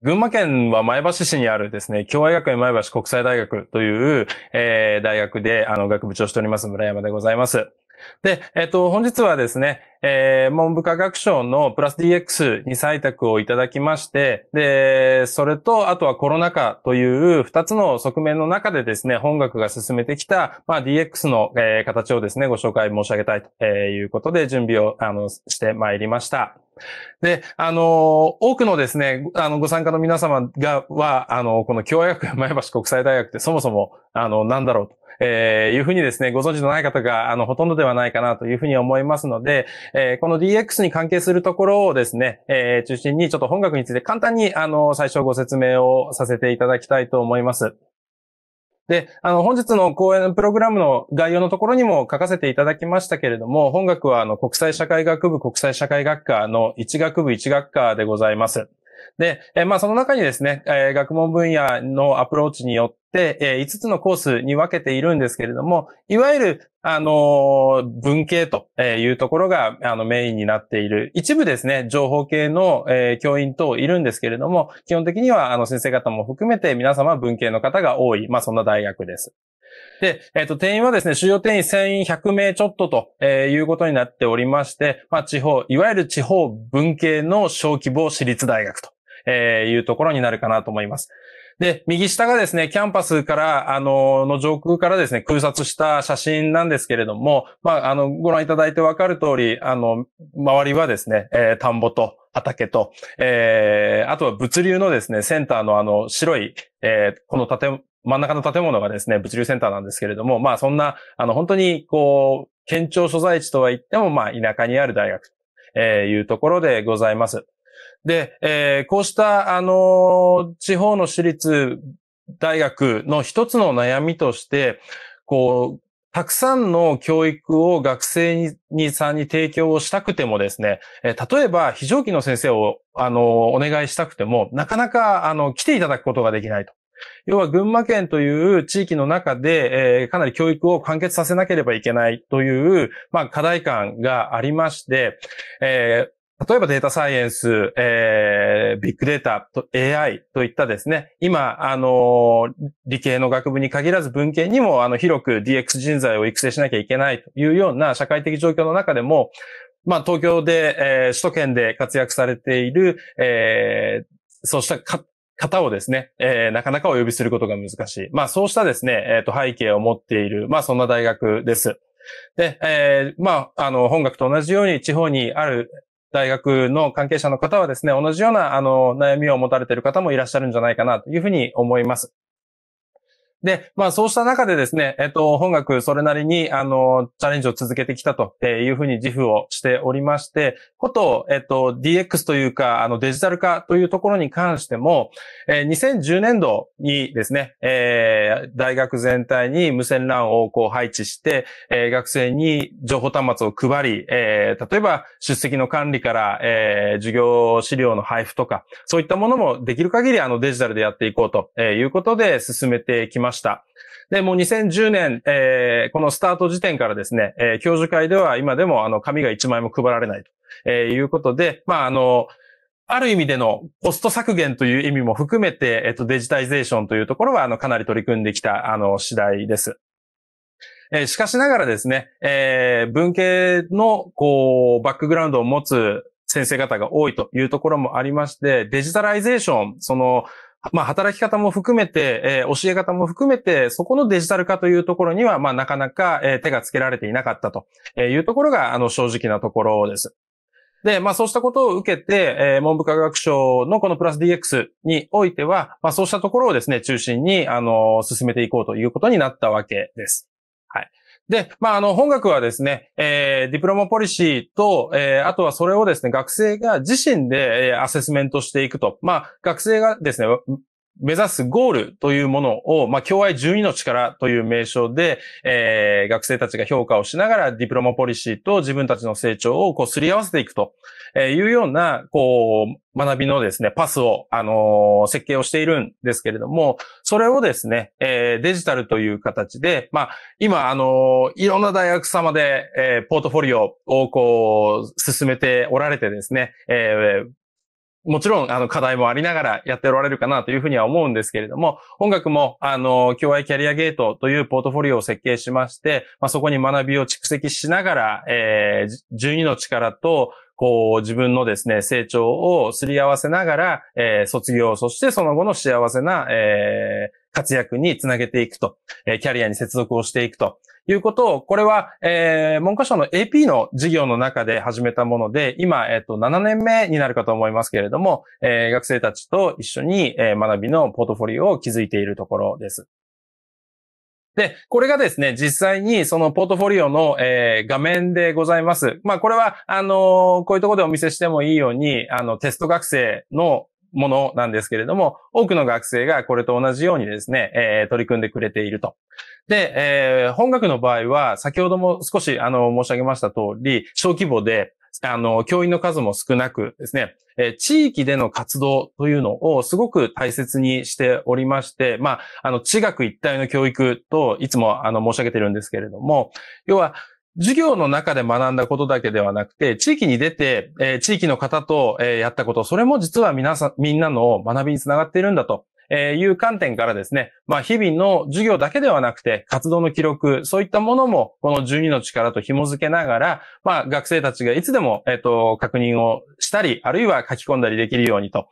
群馬県は前橋市にあるですね、共和学園前橋国際大学という、えー、大学で、あの、学部長しております村山でございます。で、えっ、と、本日はですね、えー、文部科学省のプラス DX に採択をいただきまして、で、それと、あとはコロナ禍という二つの側面の中でですね、本学が進めてきた、まあ、DX の、えー、形をですね、ご紹介申し上げたいということで、準備を、あの、してまいりました。で、あの、多くのですね、あの、ご参加の皆様が、は、あの、この共和学前橋国際大学ってそもそも、あの、なんだろうと。えー、いうふうにですね、ご存知のない方が、あの、ほとんどではないかなというふうに思いますので、えー、この DX に関係するところをですね、えー、中心にちょっと本学について簡単に、あの、最初ご説明をさせていただきたいと思います。で、あの、本日の講演プログラムの概要のところにも書かせていただきましたけれども、本学はあの、国際社会学部国際社会学科の1学部1学科でございます。で、えまあ、その中にですね、え学問分野のアプローチによっって、え5つのコースに分けているんですけれども、いわゆる、あの文系というところが、あの、メインになっている。一部ですね、情報系の、え教員等いるんですけれども、基本的には、あの、先生方も含めて皆様文系の方が多い、まあ、そんな大学です。で、えっ、ー、と、定員はですね、主要定員1100名ちょっとと、えー、いうことになっておりまして、まあ、地方、いわゆる地方文系の小規模私立大学とえー、いうところになるかなと思います。で、右下がですね、キャンパスから、あの、の上空からですね、空撮した写真なんですけれども、まあ、あの、ご覧いただいてわかる通り、あの、周りはですね、えー、田んぼと畑と、えー、あとは物流のですね、センターのあの、白い、えー、この建、真ん中の建物がですね、物流センターなんですけれども、まあ、そんな、あの、本当に、こう、県庁所在地とは言っても、まあ、田舎にある大学というところでございます。で、えー、こうした、あの、地方の私立大学の一つの悩みとして、こう、たくさんの教育を学生にさんに提供をしたくてもですね、え、例えば非常勤の先生を、あの、お願いしたくても、なかなか、あの、来ていただくことができないと。要は群馬県という地域の中で、えー、かなり教育を完結させなければいけないという、まあ、課題感がありまして、えー例えばデータサイエンス、えー、ビッグデータと AI といったですね、今、あの、理系の学部に限らず文系にも、あの、広く DX 人材を育成しなきゃいけないというような社会的状況の中でも、まあ、東京で、えー、首都圏で活躍されている、えー、そうした方をですね、えー、なかなかお呼びすることが難しい。まあ、そうしたですね、えっ、と、背景を持っている、まあ、そんな大学です。で、えー、まあ、あの、本学と同じように地方にある大学の関係者の方はですね、同じような、あの、悩みを持たれている方もいらっしゃるんじゃないかなというふうに思います。で、まあそうした中でですね、えっと、本学それなりに、あの、チャレンジを続けてきたというふうに自負をしておりまして、こと、えっと、DX というか、あの、デジタル化というところに関しても、えー、2010年度にですね、えー、大学全体に無線 LAN をこう配置して、えー、学生に情報端末を配り、えー、例えば出席の管理から、えー、授業資料の配布とか、そういったものもできる限りあのデジタルでやっていこうということで進めてきました。ました。で、もう2010年、えー、このスタート時点からですね、えー、教授会では今でもあの紙が1枚も配られないと、えー、いうことで、まあ、あの、ある意味でのコスト削減という意味も含めて、えっと、デジタイゼーションというところは、あの、かなり取り組んできた、あの、次第です。えー、しかしながらですね、えー、文系の、こう、バックグラウンドを持つ先生方が多いというところもありまして、デジタライゼーション、その、まあ、働き方も含めて、えー、教え方も含めて、そこのデジタル化というところには、まあ、なかなか、えー、手がつけられていなかったというところが、あの、正直なところです。で、まあそうしたことを受けて、えー、文部科学省のこのプラス DX においては、まあそうしたところをですね、中心に、あの、進めていこうということになったわけです。はい。で、まあ、あの、本学はですね、えー、ディプロマポリシーと、えー、あとはそれをですね、学生が自身で、えー、アセスメントしていくと。まあ、学生がですね、目指すゴールというものを、まあ、共愛12の力という名称で、えー、学生たちが評価をしながらディプロマポリシーと自分たちの成長をこうすり合わせていくというような、こう、学びのですね、パスを、あのー、設計をしているんですけれども、それをですね、えー、デジタルという形で、まあ、今、あのー、いろんな大学様で、えー、ポートフォリオをこう、進めておられてですね、えー、もちろん、あの、課題もありながらやっておられるかなというふうには思うんですけれども、音楽も、あの、共愛キャリアゲートというポートフォリオを設計しまして、まあ、そこに学びを蓄積しながら、えー、12の力と、こう、自分のですね、成長をすり合わせながら、えー、卒業、そしてその後の幸せな、えー、活躍につなげていくと、えー、キャリアに接続をしていくと。いうことを、これは、えー、文科省の AP の授業の中で始めたもので、今、えっ、ー、と、7年目になるかと思いますけれども、えー、学生たちと一緒に、えー、学びのポートフォリオを築いているところです。で、これがですね、実際にそのポートフォリオの、えー、画面でございます。まあ、これは、あのー、こういうところでお見せしてもいいように、あの、テスト学生のものなんですけれども、多くの学生がこれと同じようにですね、えー、取り組んでくれていると。で、えー、本学の場合は、先ほども少し、あの、申し上げました通り、小規模で、あの、教員の数も少なくですね、え、地域での活動というのをすごく大切にしておりまして、まあ、あの、地学一体の教育といつも、あの、申し上げてるんですけれども、要は、授業の中で学んだことだけではなくて、地域に出て、えー、地域の方と、えー、やったこと、それも実は皆さん、みんなの学びにつながっているんだと。えいう観点からですね、まあ日々の授業だけではなくて活動の記録、そういったものもこの12の力と紐付けながら、まあ学生たちがいつでも、えっ、と、確認をしたり、あるいは書き込んだりできるようにと。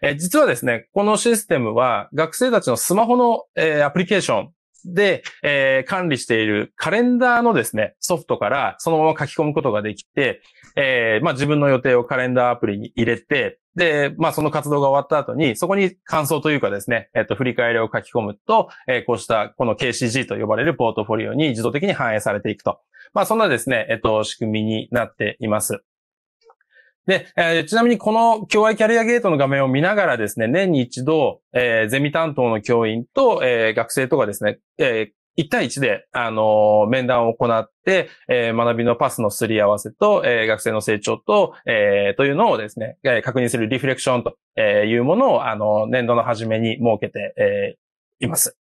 え実はですね、このシステムは学生たちのスマホの、えアプリケーションで、えー、管理しているカレンダーのですね、ソフトからそのまま書き込むことができて、えー、まあ自分の予定をカレンダーアプリに入れて、で、まあその活動が終わった後に、そこに感想というかですね、えっ、と、振り返りを書き込むと、えー、こうしたこの KCG と呼ばれるポートフォリオに自動的に反映されていくと。まあそんなですね、えっ、と、仕組みになっています。で、えー、ちなみにこの共愛キャリアゲートの画面を見ながらですね、年に一度、えー、ゼミ担当の教員と、えー、学生とかですね、えー、1対1で、あのー、面談を行って、えー、学びのパスのすり合わせと、えー、学生の成長と、えー、というのをですね、えー、確認するリフレクションというものを、あの、年度の初めに設けて、えー、います。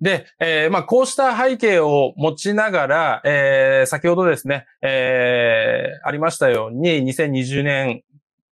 で、えー、まあ、こうした背景を持ちながら、えー、先ほどですね、えー、ありましたように、2020年、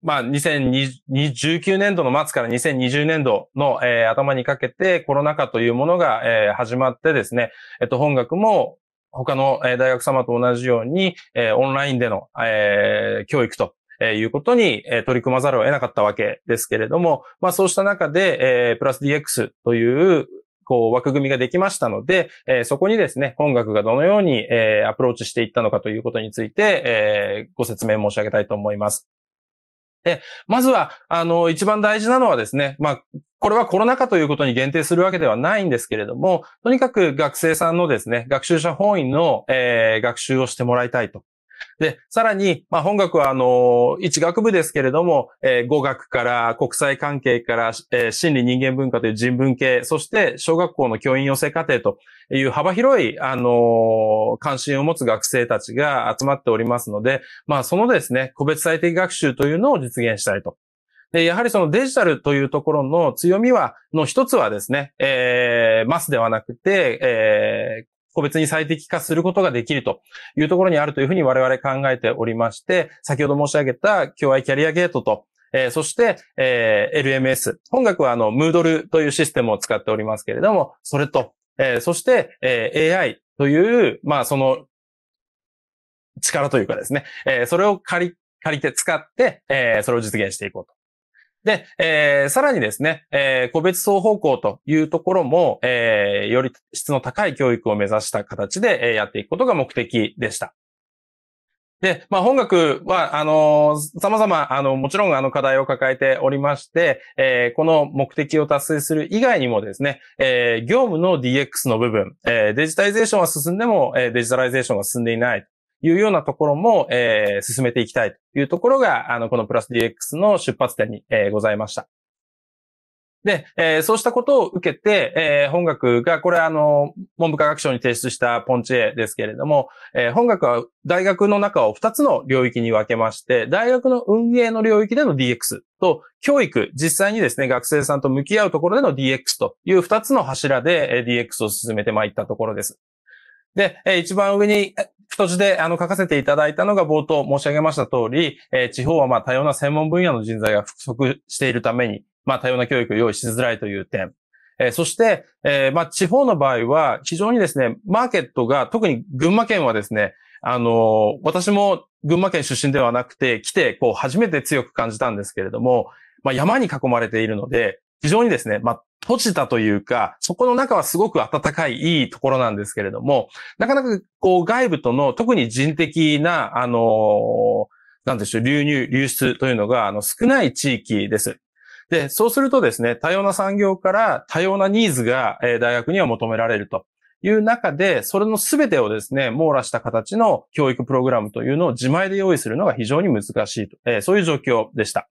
まあ、2019年度の末から2020年度の、えー、頭にかけてコロナ禍というものが、えー、始まってですね、えっと、本学も他の大学様と同じように、えー、オンラインでの、えー、教育とえいうことに、え取り組まざるを得なかったわけですけれども、まあそうした中で、えプラス DX という、こう、枠組みができましたので、えー、そこにですね、本学がどのように、えー、アプローチしていったのかということについて、えー、ご説明申し上げたいと思います。で、まずは、あの、一番大事なのはですね、まあ、これはコロナ禍ということに限定するわけではないんですけれども、とにかく学生さんのですね、学習者本位の、えー、学習をしてもらいたいとで、さらに、まあ、本学は、あの、一学部ですけれども、えー、語学から国際関係から、えー、心理人間文化という人文系、そして小学校の教員養成課程という幅広い、あの関心を持つ学生たちが集まっておりますので、まあ、そのですね、個別最適学習というのを実現したいと。で、やはりそのデジタルというところの強みは、の一つはですね、えー、マスではなくて、えー、個別に最適化することができるというところにあるというふうに我々考えておりまして、先ほど申し上げた共愛キャリアゲートと、えー、そして、えー、LMS。本学はあの、Moodle というシステムを使っておりますけれども、それと、えー、そして、え、AI という、まあ、その、力というかですね、え、それを借り、借りて使って、え、それを実現していこうと。で、えー、さらにですね、えー、個別双方向というところも、えー、より質の高い教育を目指した形で、えー、やっていくことが目的でした。で、まあ、本学は、あのー、様々、あの、もちろん、あの、課題を抱えておりまして、えー、この目的を達成する以外にもですね、えー、業務の DX の部分、えー、デジタイゼーションは進んでも、えー、デジタライゼーションが進んでいない。いうようなところも、えー、進めていきたいというところが、あの、このプラス DX の出発点に、えー、ございました。で、えー、そうしたことを受けて、えー、本学が、これあの、文部科学省に提出したポンチエですけれども、えー、本学は大学の中を2つの領域に分けまして、大学の運営の領域での DX と、教育、実際にですね、学生さんと向き合うところでの DX という2つの柱で DX を進めてまいったところです。で、一番上に太字であの書かせていただいたのが冒頭申し上げました通り、え、地方はまあ多様な専門分野の人材が不足しているために、まあ多様な教育を用意しづらいという点。え、そして、え、まあ地方の場合は非常にですね、マーケットが特に群馬県はですね、あの私も群馬県出身ではなくて来てこう初めて強く感じたんですけれども、まあ山に囲まれているので、非常にですね、まあ、閉じたというか、そこの中はすごく暖かいいいところなんですけれども、なかなかこう外部との特に人的な、あのー、なんでしょう、流入、流出というのが、あの、少ない地域です。で、そうするとですね、多様な産業から多様なニーズが、えー、大学には求められるという中で、それの全てをですね、網羅した形の教育プログラムというのを自前で用意するのが非常に難しいと、えー、そういう状況でした。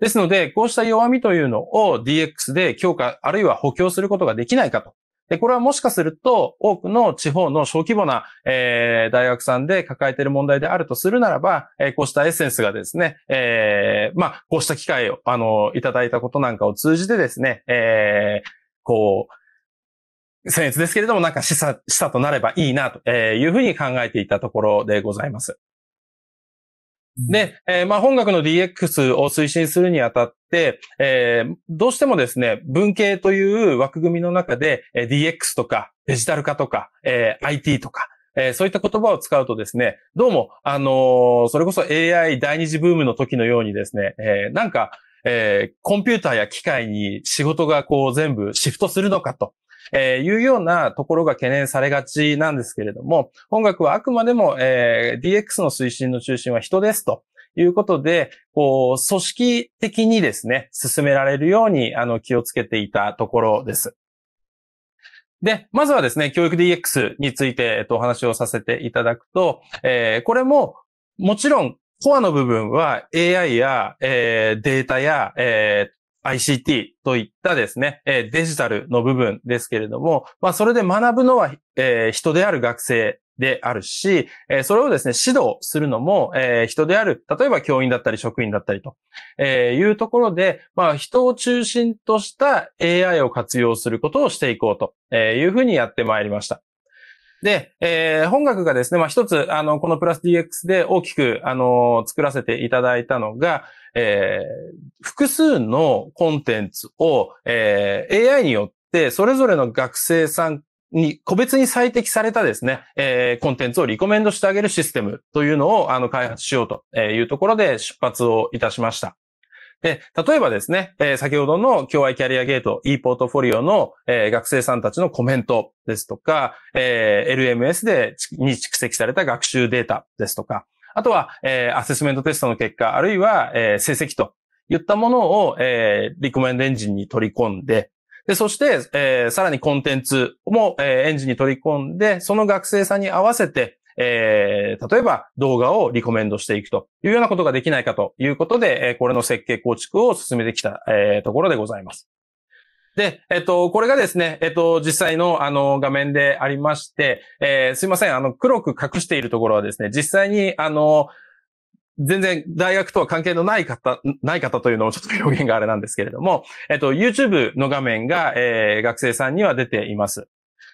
ですので、こうした弱みというのを DX で強化、あるいは補強することができないかと。で、これはもしかすると、多くの地方の小規模な、えー、大学さんで抱えている問題であるとするならば、えー、こうしたエッセンスがですね、えー、まあ、こうした機会を、あの、いただいたことなんかを通じてですね、えー、こう、僭越ですけれども、なんか示唆、示唆となればいいな、というふうに考えていたところでございます。で、えー、まあ本学の DX を推進するにあたって、えー、どうしてもですね、文系という枠組みの中で、えー、DX とかデジタル化とか、えー、IT とか、えー、そういった言葉を使うとですね、どうも、あの、それこそ AI 第二次ブームの時のようにですね、えー、なんか、えー、コンピューターや機械に仕事がこう全部シフトするのかと。えー、いうようなところが懸念されがちなんですけれども、本学はあくまでも、えー、DX の推進の中心は人ですと。いうことで、こう、組織的にですね、進められるように、あの、気をつけていたところです。で、まずはですね、教育 DX について、えっと、お話をさせていただくと、えー、これも、もちろん、コアの部分は AI や、えー、データや、えー、ICT といったですね、デジタルの部分ですけれども、まあ、それで学ぶのは、え人である学生であるし、えそれをですね、指導するのも、え人である、例えば教員だったり職員だったりと、えいうところで、まあ、人を中心とした AI を活用することをしていこうとえいうふうにやってまいりました。で、えー、本学がですね、まあ、一つ、あの、このプラス DX で大きく、あの、作らせていただいたのが、えー、複数のコンテンツを、えー、AI によってそれぞれの学生さんに個別に最適されたですね、えー、コンテンツをリコメンドしてあげるシステムというのをあの開発しようというところで出発をいたしました。で、例えばですね、えー、先ほどの共愛キャリアゲート e ポートフォリオの、えー、学生さんたちのコメントですとか、えー、LMS でに蓄積された学習データですとか、あとは、えー、アセスメントテストの結果、あるいは、えー、成績といったものを、えー、リコメンドエンジンに取り込んで、で、そして、えー、さらにコンテンツも、えー、エンジンに取り込んで、その学生さんに合わせて、えー、例えば動画をリコメンドしていくというようなことができないかということで、えー、これの設計構築を進めてきた、えー、ところでございます。で、えっと、これがですね、えっと、実際のあの画面でありまして、えー、すいません、あの、黒く隠しているところはですね、実際にあの、全然大学とは関係のない方、ない方というのもちょっと表現があれなんですけれども、えっと、YouTube の画面が、えー、学生さんには出ています。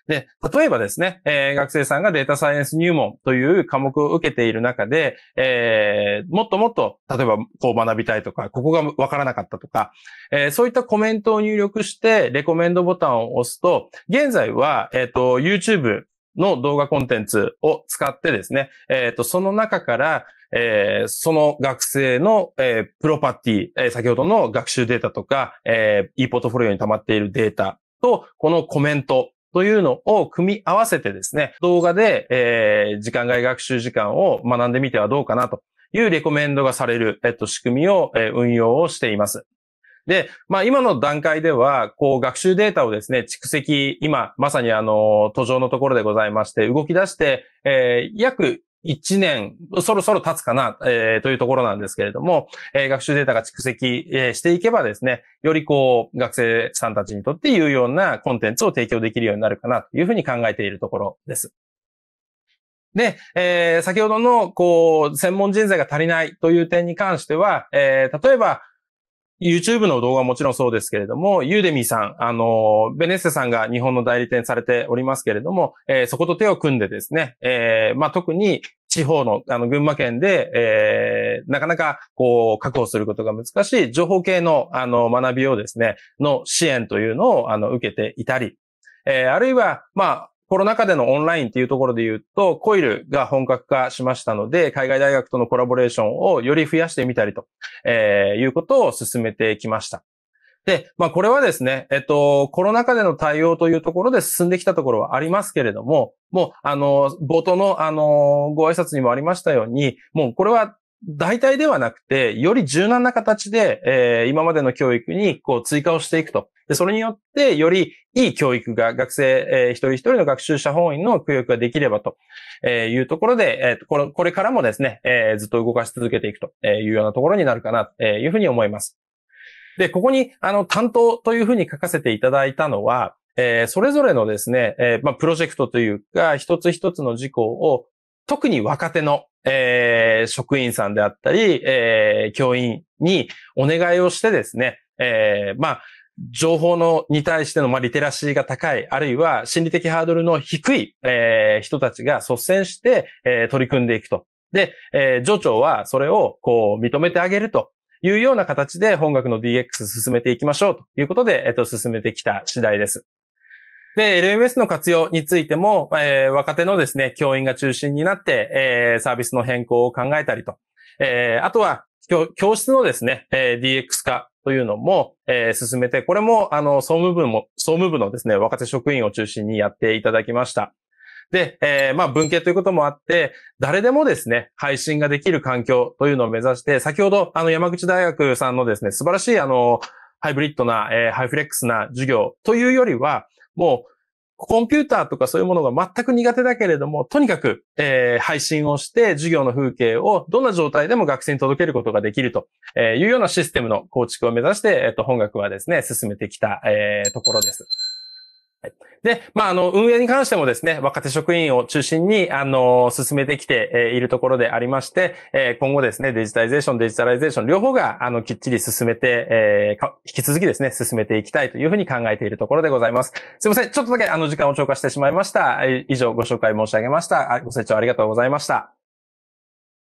で、例えばですね、えー、学生さんがデータサイエンス入門という科目を受けている中で、えー、もっともっと、例えばこう学びたいとか、ここがわからなかったとか、えー、そういったコメントを入力して、レコメンドボタンを押すと、現在は、えっ、と、YouTube の動画コンテンツを使ってですね、えっ、と、その中から、えー、その学生の、えー、プロパティ、えー、先ほどの学習データとか、えー、e ポートフォリオに溜まっているデータと、このコメントというのを組み合わせてですね、動画で、えー、時間外学習時間を学んでみてはどうかなというレコメンドがされる、えっと、仕組みを、えー、運用をしています。で、まあ今の段階では、こう学習データをですね、蓄積、今まさにあの、途上のところでございまして、動き出して、えー、約1年、そろそろ経つかな、えー、というところなんですけれども、えー、学習データが蓄積、えー、していけばですね、よりこう、学生さんたちにとって有用なコンテンツを提供できるようになるかなというふうに考えているところです。で、えー、先ほどの、こう、専門人材が足りないという点に関しては、えー、例えば、YouTube の動画はもちろんそうですけれども、ユーデミーさん、あの、ベネッセさんが日本の代理店されておりますけれども、えー、そこと手を組んでですね、えー、まあ、特に地方の、あの、群馬県で、えー、なかなか、こう、確保することが難しい情報系の、あの、学びをですね、の支援というのを、あの、受けていたり、えー、あるいは、ま、コロナ禍でのオンラインっていうところで言うと、コイルが本格化しましたので、海外大学とのコラボレーションをより増やしてみたりと、えー、いうことを進めてきました。で、まあこれはですね、えっと、コロナ禍での対応というところで進んできたところはありますけれども、もう、あの、冒頭の、あの、ご挨拶にもありましたように、もうこれは代替ではなくて、より柔軟な形で、えー、今までの教育にこう追加をしていくと。で、それによって、よりいい教育が学生、えー、一人一人の学習者本位の教育ができればと、えいうところで、えー、これ、これからもですね、えー、ずっと動かし続けていくというようなところになるかな、というふうに思います。で、ここに、あの、担当というふうに書かせていただいたのは、えー、それぞれのですね、えー、まあ、プロジェクトというか、一つ一つの事項を、特に若手の、えー、職員さんであったり、えー、教員にお願いをしてですね、えー、まあ、情報のに対しての、まあ、リテラシーが高い、あるいは心理的ハードルの低い、えー、人たちが率先して、えー、取り組んでいくと。で、えー、上長はそれをこう認めてあげるというような形で本学の DX 進めていきましょうということで、えっと、進めてきた次第です。で、LMS の活用についても、えー、若手のですね、教員が中心になって、えー、サービスの変更を考えたりと、えー、あとは、教室のですね、えー、DX 化というのも、えー、進めて、これも、あの、総務部も、総務部のですね、若手職員を中心にやっていただきました。で、えー、まあ、文系ということもあって、誰でもですね、配信ができる環境というのを目指して、先ほど、あの、山口大学さんのですね、素晴らしい、あの、ハイブリッドな、えー、ハイフレックスな授業というよりは、もう、コンピューターとかそういうものが全く苦手だけれども、とにかく、えー、配信をして授業の風景をどんな状態でも学生に届けることができるというようなシステムの構築を目指して、えっ、ー、と、本学はですね、進めてきた、えー、ところです。で、まあ、あの、運営に関してもですね、若手職員を中心に、あの、進めてきているところでありまして、え今後ですね、デジタリゼーション、デジタライゼーション、両方が、あの、きっちり進めて、え、引き続きですね、進めていきたいというふうに考えているところでございます。すいません、ちょっとだけ、あの、時間を超過してしまいました。以上、ご紹介申し上げました。ご清聴ありがとうございました。